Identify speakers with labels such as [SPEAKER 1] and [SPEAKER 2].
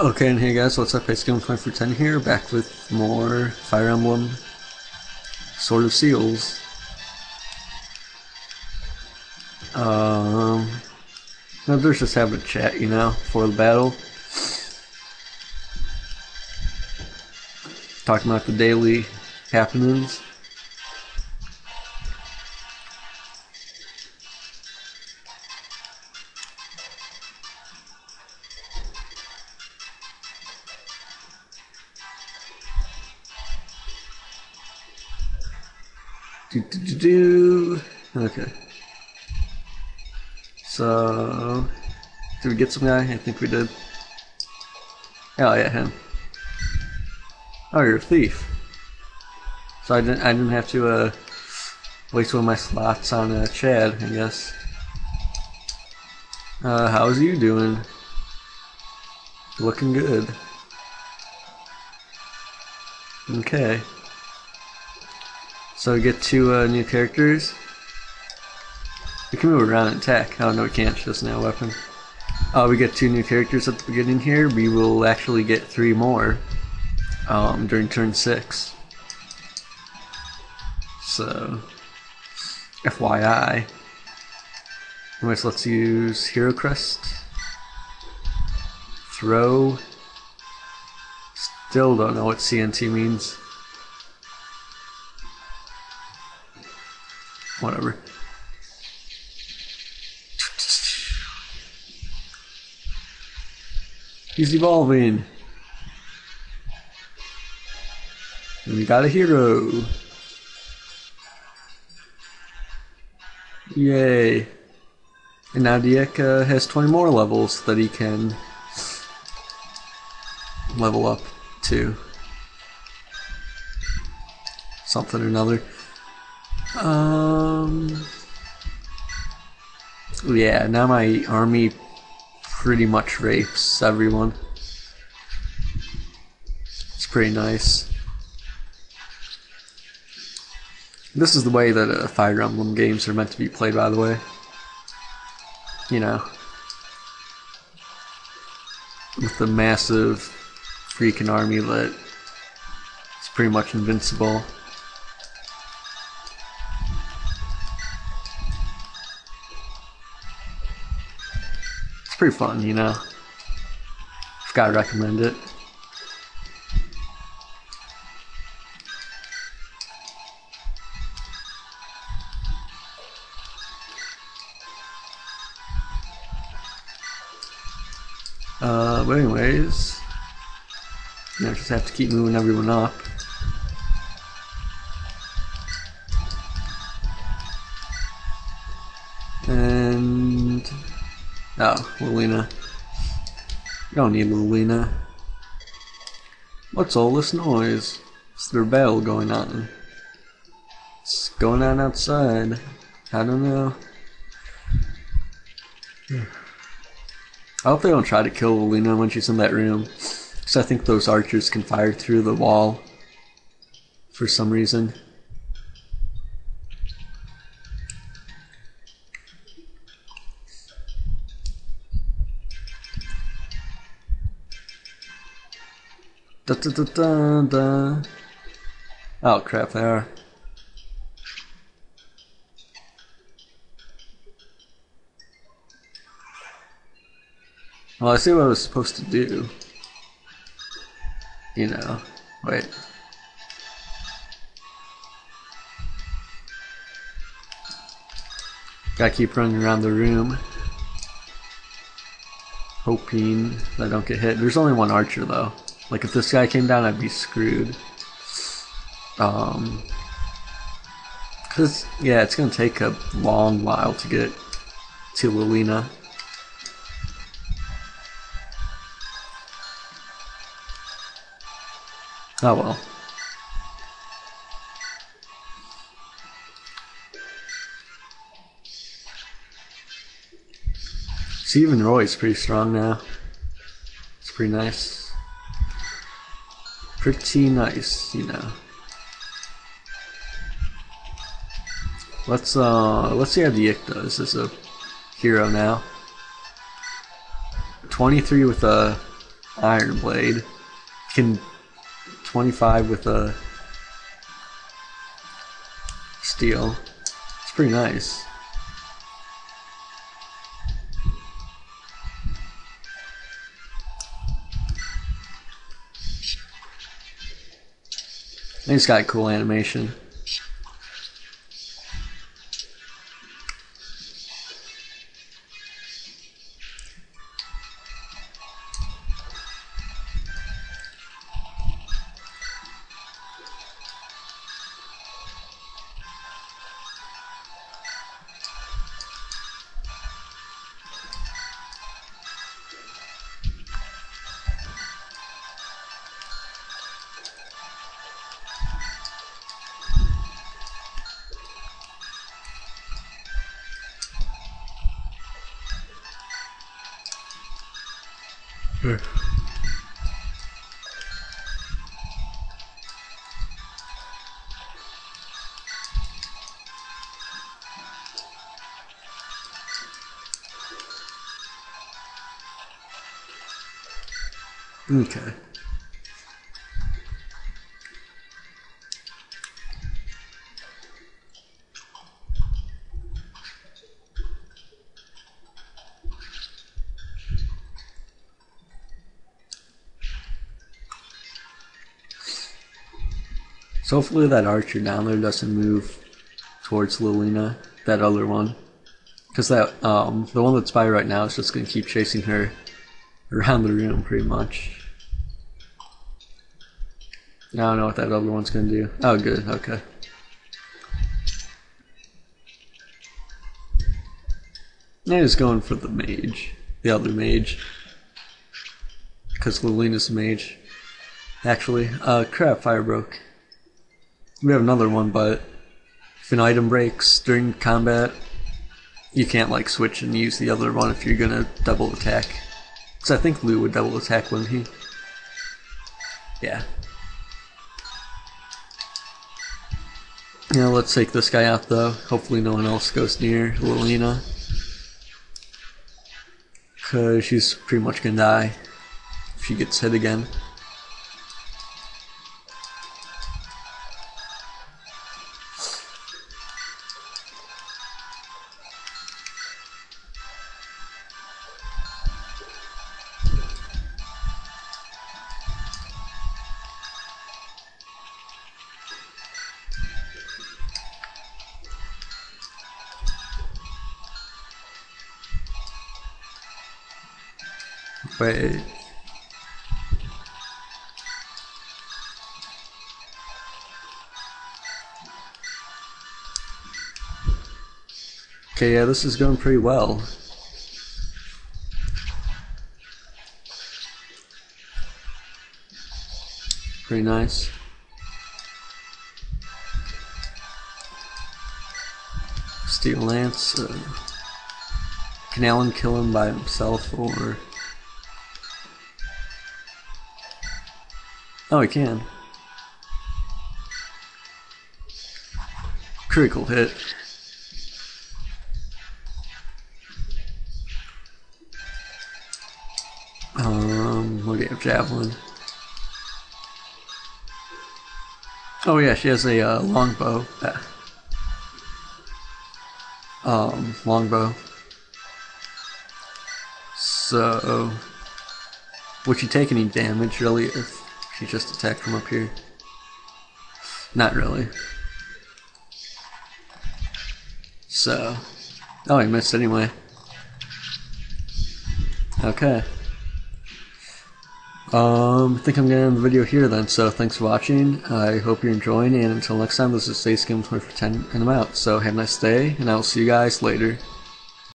[SPEAKER 1] Okay, and hey guys, what's up? It's Game 5 for 10 here, back with more Fire Emblem Sword of Seals. Um, no, there's just having a chat, you know, for the battle. Talking about the daily happenings. Do, do, do, do. Okay. So, did we get some guy? I think we did. Oh yeah, him. Oh, you're a thief. So I didn't. I didn't have to uh, waste one of my slots on uh, Chad. I guess. Uh, how's you doing? Looking good. Okay. So we get two uh, new characters. We can move around and attack. Oh no, we can't. Just now weapon. Uh, we get two new characters at the beginning here. We will actually get three more um, during turn six. So, FYI. Anyways, let's use Hero Crest. Throw. Still don't know what CNT means. Whatever. He's evolving. And we got a hero. Yay. And now Dieka has 20 more levels that he can level up to. Something or another. Um. Yeah, now my army pretty much rapes everyone. It's pretty nice. This is the way that uh, Fire Emblem games are meant to be played, by the way. You know. With the massive freaking army that is pretty much invincible. Pretty fun, you know. Just gotta recommend it. Uh, but anyways, know, just have to keep moving everyone up. Lilina. You don't need Lilina. What's all this noise? Is there a battle going on? It's going on outside. I don't know. I hope they don't try to kill Lilina when she's in that room. Because I think those archers can fire through the wall. For some reason. Da, da, da, da, da. Oh crap, they are. Well, I see what I was supposed to do. You know. Wait. Gotta keep running around the room. Hoping I don't get hit. There's only one archer though. Like if this guy came down, I'd be screwed. Um, cause yeah, it's gonna take a long while to get to Lilina. Oh well. See, even Roy's pretty strong now. It's pretty nice pretty nice, you know. Let's uh let's see how Dieck does as a hero now. 23 with a Iron Blade. Can 25 with a steel. It's pretty nice. And he's got cool animation. Okay. So hopefully that archer down there doesn't move towards Lilina, that other one. Because that um, the one that's by right now is just going to keep chasing her around the room pretty much. I don't know what that other one's going to do. Oh, good, okay. I was going for the mage, the other mage. Because Lilina's a mage. Actually, uh, crap, fire broke. We have another one, but if an item breaks during combat, you can't like switch and use the other one if you're gonna double attack. Because I think Lugh would double attack, wouldn't he? Yeah. Yeah, let's take this guy out though. Hopefully no one else goes near Lilina. Because she's pretty much gonna die if she gets hit again. Wait. Okay, yeah, this is going pretty well. Pretty nice. Steel Lance. Uh, can Alan kill him by himself or... Oh, he can. Critical hit. Um, what do you have? Javelin. Oh yeah, she has a uh, longbow. Um, longbow. So, would she take any damage really if she just attacked from up here? Not really. So, oh, he missed anyway. Okay. Um, I think I'm gonna end the video here then, so thanks for watching, I hope you're enjoying, and until next time, this is StacyGames 20 for 10, and I'm out, so have a nice day, and I will see you guys later.